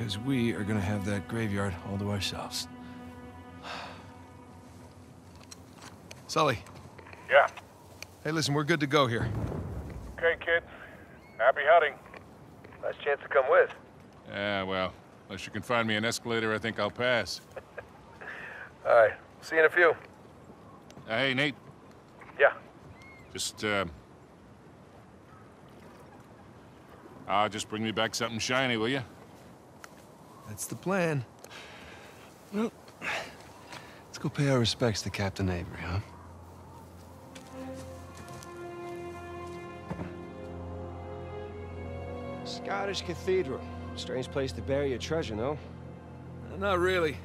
Because we are gonna have that graveyard all to ourselves. Sully. Yeah. Hey, listen, we're good to go here. Okay, kid. Happy hunting. Nice chance to come with. Yeah, well, unless you can find me an escalator, I think I'll pass. All right. See you in a few. Uh, hey, Nate, Yeah. just, uh... Ah, just bring me back something shiny, will you? That's the plan. Well, let's go pay our respects to Captain Avery, huh? Scottish Cathedral. Strange place to bury your treasure, no? Uh, not really.